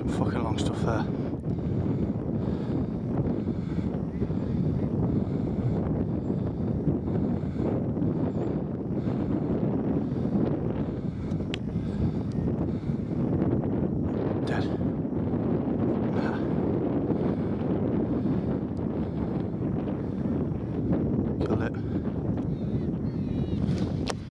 Some fucking long stuff there. Eh. Dead. Killed it.